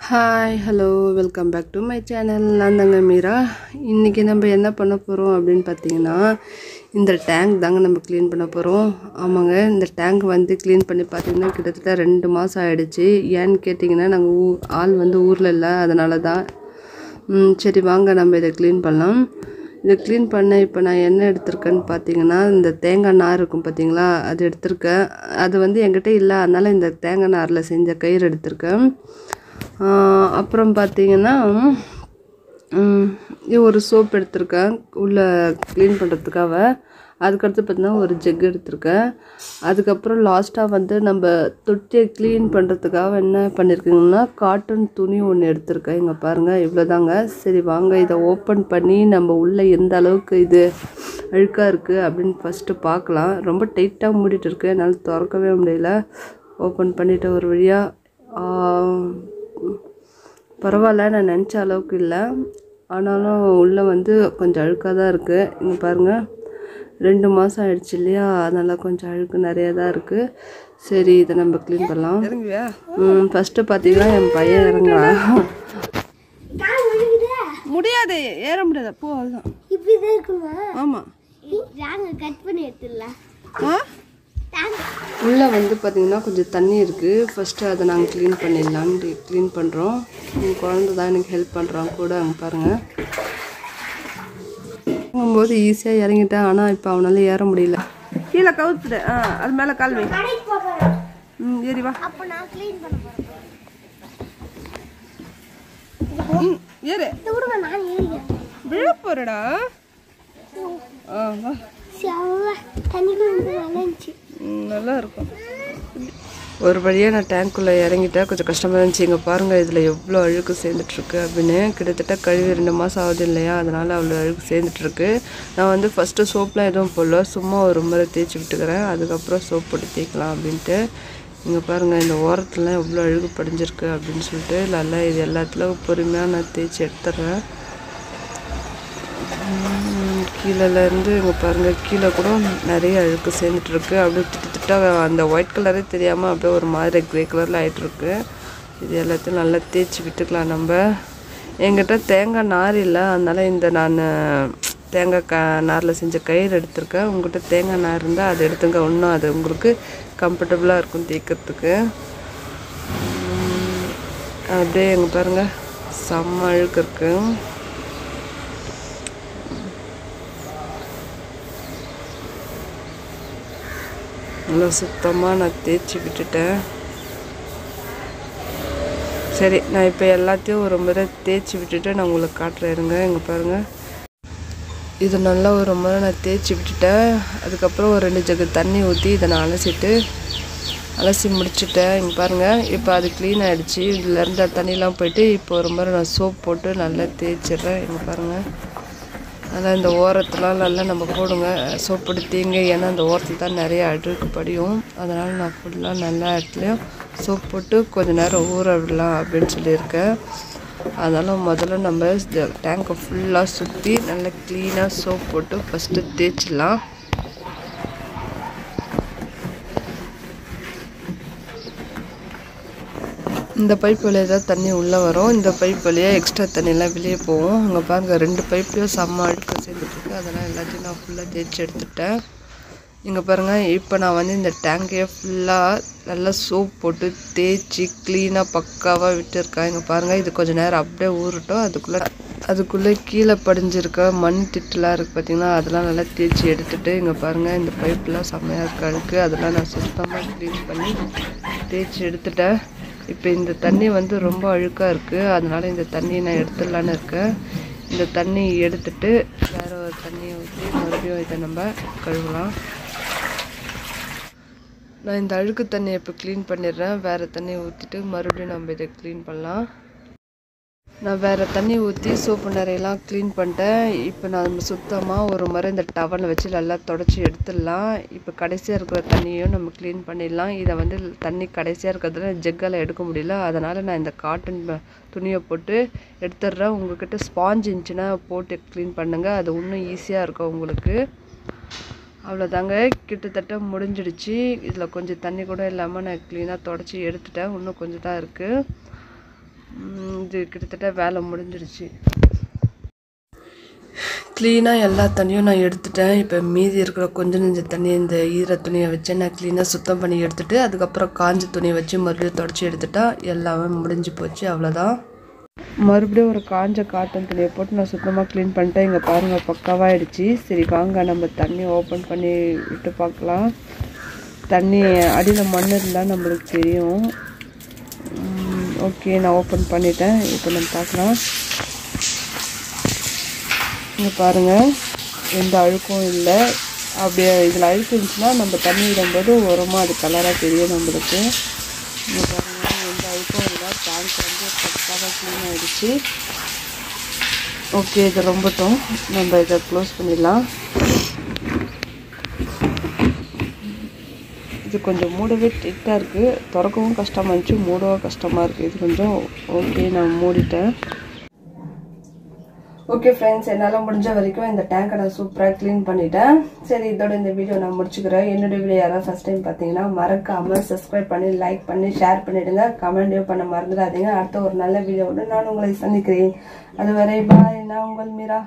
Hi hello welcome back to my channel நான் தாங்க மீரா. இன்றைக்கி நம்ம என்ன பண்ண போகிறோம் அப்படின்னு பார்த்தீங்கன்னா இந்த டேங்க் தாங்க நம்ம க்ளீன் பண்ண போகிறோம் ஆமாங்க இந்த டேங்க் வந்து க்ளீன் பண்ணி பார்த்தீங்கன்னா கிட்டத்தட்ட ரெண்டு மாதம் ஆகிடுச்சு ஏன்னு கேட்டிங்கன்னா நாங்கள் ஊ ஆள் வந்து ஊரில் இல்லை அதனால தான் ம், சரி வாங்க நம்ம இதை க்ளீன் பண்ணலாம். இதை க்ளீன் பண்ண இப்போ நான் என்ன எடுத்திருக்கேன்னு பார்த்தீங்கன்னா இந்த தேங்காய் நார் இருக்கும் பார்த்தீங்களா அது எடுத்திருக்கேன். அது வந்து என்கிட்ட இல்லை அதனால் இந்த தேங்காய் நாரில் செஞ்ச கயிறு எடுத்திருக்கேன். அப்புறம் பார்த்தீங்கன்னா இது ஒரு சோப் எடுத்திருக்கேன் உள்ளே க்ளீன் பண்ணுறதுக்காக அதுக்கடுத்து பார்த்தீங்கன்னா ஒரு ஜெக் எடுத்திருக்கேன். அதுக்கப்புறம் லாஸ்ட்டாக வந்து நம்ம தொட்டியை க்ளீன் பண்ணுறதுக்காக என்ன பண்ணியிருக்கீங்கன்னா காட்டன் துணி ஒன்று எடுத்திருக்கேன். இங்கே பாருங்கள் இவ்வளோதாங்க சரி வாங்க இதை ஓப்பன் பண்ணி நம்ம உள்ளே எந்த அளவுக்கு இது அழுக்காக இருக்குது அப்படின்னு ஃபஸ்ட்டு பார்க்கலாம். ரொம்ப டைட்டாக மூடிட்டு இருக்கு. என்னால் திறக்கவே முடியல. ஓப்பன் பண்ணிவிட்டு ஒரு வழியாக பரவாயில்ல நான் நினச்ச அளவுக்கு இல்லை. ஆனாலும் உள்ளே வந்து கொஞ்சம் அழுக்காக தான் இருக்குது இங்கே பாருங்கள் ரெண்டு மாதம் ஆயிடுச்சு இல்லையா? அதனால் கொஞ்சம் அழுக்கு நிறையா தான் இருக்குது சரி இதை நம்ம க்ளீன் பண்ணலாம். ம் ஃபஸ்ட்டு பார்த்தீங்கன்னா என் பையன் இறங்குறான். முடியாது ஏற முடியாது. போ அதுதான் இருக்குமா? ஆமாம் நாங்க கட் பண்ணி எடுத்துடலாம் ஆ? உள்ளே வந்து பார்த்திங்கன்னா கொஞ்சம் தண்ணி இருக்குது ஃபஸ்ட்டு அதை நாங்கள் க்ளீன் பண்ணிடலான்னு க்ளீன் பண்ணுறோம் என் குழந்த தான் எனக்கு ஹெல்ப் பண்ணுறான் கூட அங்கே பாருங்கள் போது ஈஸியாக இறங்கிட்டேன் ஆனால் இப்போ அவனால ஏற முடியல. கீழே கவுத்துடு. ஆ அது மேலே கால் வை. ம் ஏறி வா. ம் ஏறு. விழ போகிறடா ஆ வா. நல்லா இருக்கும். ஒரு வழியாக நான் டேங்க்குள்ளே இறங்கிட்டேன் கொஞ்சம் கஷ்டமாக இருந்துச்சு. இங்கே பாருங்கள் இதில் எவ்வளோ அழுக்கு சேர்ந்துட்டுருக்கு அப்படின்னு. கிட்டத்தட்ட கழுவி ரெண்டு மாதம் ஆகுது இல்லையா? அதனால் அவ்வளோ அழுக்கு சேர்ந்துட்டுருக்கு. நான் வந்து ஃபஸ்ட்டு சோப்லாம் எதுவும் போடல. சும்மா ஒரு முறை தேய்ச்சி விட்டுக்கிறேன். அதுக்கப்புறம் சோப் போட்டு தேய்க்கலாம் அப்படின்ட்டு. இங்கே பாருங்கள் இந்த ஓரத்துலலாம் எவ்வளோ அழுகு படிஞ்சிருக்கு அப்படின்னு சொல்லிட்டு. நல்லா இது எல்லாத்துலையும் பொறுமையாக நான் தேய்ச்சி எடுத்துட்றேன். கீழேலேருந்து இங்கே பாருங்கள் கீழே கூட நிறைய அழுக்கு சேர்ந்துட்டுருக்கு. அப்படியே திட்டு திட்டா அந்த ஒயிட் கலரே தெரியாமல் அப்படியே ஒரு மாதிரி க்ரே கலரில் ஆகிட்டுருக்கு இது எல்லாத்தையும் நல்லா தேய்ச்சி விட்டுக்கலாம் நம்ம. எங்கிட்ட தேங்காய் நார் இல்லை அதனால் இந்த நான் தேங்காய் க நாரில் செஞ்ச கயிறு எடுத்திருக்கேன். உங்கள்கிட்ட தேங்காய் நார் இருந்தால் அதை எடுத்துங்க. இன்னும் அது உங்களுக்கு கம்ஃபர்டபுளாக இருக்கும் தேய்க்கிறதுக்கு. அப்படியே எங்கள் பாருங்கள் செம்ம அழுக்கு இருக்குது நல்லா சுத்தமாக நான் தேய்ச்சி விட்டுட்டேன். சரி நான் இப்போ எல்லாத்தையும் ஒரு முறை தேய்ச்சி விட்டுட்டு நான் உங்களுக்கு காட்டுறேன். இருங்க இங்கே பாருங்கள் இது நல்லா ஒரு முறை நான் தேய்ச்சி விட்டுட்டேன். அதுக்கப்புறம் ஒரு ரெண்டு ஜக்கு தண்ணி ஊற்றி இதை நான் அலசிட்டு அலசி முடிச்சுட்டேன். இங்கே பாருங்கள் இப்போ அது க்ளீன் ஆகிடுச்சி இதில் இருந்த தண்ணியெலாம் போயிட்டு இப்போ ஒரு முறை நான் சோப் போட்டு நல்லா தேய்ச்சிடுறேன். இங்கே பாருங்கள் அதனால் இந்த ஓரத்துலாம் நல்லா நம்ம போடுங்க. சோப் போட்டு ஏன்னா அந்த ஓரத்தில் தான் நிறைய அழுக்கு படியும். அதனால் நான் ஃபுல்லாக நல்லா இடத்துலையும் சோப் போட்டு கொஞ்ச நேரம் ஊற விடலாம் அப்படின்னு சொல்லியிருக்கேன். அதனால் முதல்ல நம்ம டேங்கை ஃபுல்லாக சுற்றி நல்லா க்ளீனாக சோப் போட்டு ஃபஸ்ட்டு தேய்ச்சிடலாம். இந்த பைப் வழியாக தான் தண்ணி உள்ளே வரும். இந்த பைப் வழியாக எக்ஸ்ட்ரா தண்ணியெல்லாம் வெளியே போகும். அங்கே பாருங்கள் ரெண்டு பைப்லேயும் செம்ம அழுக்கு சேர்ந்துட்டுருக்கு. அதெல்லாம் எல்லாத்தையும் நான் ஃபுல்லாக தேய்ச்சி எடுத்துட்டேன். இங்கே பாருங்கள் இப்போ நான் வந்து இந்த டேங்கையை ஃபுல்லாக நல்லா சோப் போட்டு தேய்ச்சி க்ளீனாக பக்காவாக விட்டுருக்கேன். இங்கே பாருங்கள் இது கொஞ்சம் நேரம் அப்படியே ஊறட்டும். அதுக்குள்ளே அதுக்குள்ளே கீழே படிஞ்சிருக்க மண் திட்டுலாம் இருக்குது பார்த்தீங்கன்னா அதெல்லாம் நல்லா தேய்ச்சி எடுத்துட்டு இங்கே பாருங்கள் இந்த பைப்லாம் செம்மையாக இருக்க அழுக்கு. அதெல்லாம் நான் சுத்தமாக க்ளீன் பண்ணி தேய்ச்சி எடுத்துட்டேன். இப்போ இந்த தண்ணி வந்து ரொம்ப அழுக்காக இருக்குது அதனால் இந்த தண்ணியை நான் எடுத்துடலான்னு இருக்கேன். இந்த தண்ணி எடுத்துட்டு வேறு ஒரு தண்ணியை ஊற்றி மறுபடியும் இதை நம்ம கழுவலாம். நான் இந்த அழுக்கு தண்ணியை இப்போ க்ளீன் பண்ணிடுறேன். வேறு தண்ணியை ஊற்றிட்டு மறுபடியும் நம்ம இதை க்ளீன் பண்ணலாம். நான் வேறு தண்ணி ஊற்றி சோப்பு நிறையெல்லாம் க்ளீன் பண்ணிட்டேன். இப்போ நான் சுத்தமாக ஒரு முறை இந்த டவலை வச்சு நல்லா தொடச்சி எடுத்துடலாம். இப்போ கடைசியாக இருக்கிற தண்ணியும் நம்ம க்ளீன் பண்ணிடலாம். இதை வந்து தண்ணி கடைசியாக இருக்கிறதுல ஜெக்கால் எடுக்க முடியல. அதனால் நான் இந்த காட்டன் துணியை போட்டு எடுத்துடுறேன். உங்கள்கிட்ட ஸ்பாஞ்ச் இருந்துச்சுன்னா போட்டு க்ளீன் பண்ணுங்கள் அது இன்னும் ஈஸியாக இருக்கும் உங்களுக்கு. அவ்வளோதாங்க கிட்டத்தட்ட முடிஞ்சிடுச்சு. இதில் கொஞ்சம் தண்ணி கூட இல்லாமல் நான் க்ளீனாக தொடச்சி எடுத்துட்டேன். இன்னும் கொஞ்சம் தான் இருக்குது இது கிட்டத்தட்ட வேலை முடிஞ்சிடுச்சு க்ளீனாக எல்லா தண்ணியும் நான் எடுத்துட்டேன். இப்போ மீதி இருக்கிற கொஞ்சம் நெஞ்ச தண்ணி இந்த ஈர துணியை வச்சு நான் க்ளீனாக சுத்தம் பண்ணி எடுத்துட்டு அதுக்கப்புறம் காஞ்ச துணியை வச்சு மறுபடியும் தொடச்சி எடுத்துட்டா எல்லாமே முடிஞ்சு போச்சு அவ்வளோதான் மறுபடியும் ஒரு காஞ்ச காட்டன் துணியை போட்டு நான் சுத்தமாக க்ளீன் பண்ணிட்டேன். இங்கே பாருங்கள் பக்காவாகிடுச்சு சரி வாங்க நம்ம தண்ணி ஓப்பன் பண்ணி விட்டு பார்க்கலாம். தண்ணி அடியில் மண் இருந்தால் நம்மளுக்கு தெரியும். ஓகே நான் ஓப்பன் பண்ணிட்டேன். இப்போ நம்ம பார்க்கலாம். இங்கே பாருங்கள் எந்த அழுக்கும் இல்லை. அப்படியே இதில் அழுக்கு இருந்துச்சுன்னா நம்ம தண்ணி விடும்போது உரமாக அது கலராக தெரியும் நம்மளுக்கு. இங்கே பாருங்கள் எந்த அழுக்கும் இல்லை. டேங்க் வந்து பக்காவாக க்ளீன் ஆகிடுச்சு ஓகே இது ரொம்பட்டும். நம்ம இதை க்ளோஸ் பண்ணிடலாம். இது கொஞ்சம் மூடவே டைட்டாக இருக்குது திறக்கவும் கஷ்டமாக இருந்துச்சு மூடவும் கஷ்டமாக இருக்குது இது கொஞ்சம் ஓகே நான் மூடிட்டேன். ஓகே ஃப்ரெண்ட்ஸ் என்னால் முடிஞ்ச வரைக்கும் இந்த டேங்கை நான் சூப்பராக க்ளீன் பண்ணிட்டேன். சரி இதோட இந்த வீடியோ நான் முடிச்சுக்கிறேன். என்னோட வீடியோ யாராவது ஃபஸ்ட் டைம் பார்த்தீங்கன்னா மறக்காமல் சப்ஸ்கிரைப் பண்ணி லைக் பண்ணி ஷேர் பண்ணிவிடுங்க கமெண்ட்டையும் பண்ண மறந்துடாதீங்க. அடுத்த ஒரு நல்ல வீடியோவோட நான் உங்களை சந்திக்கிறேன். அதுவரை பாய் நான் உங்கள் மீரா.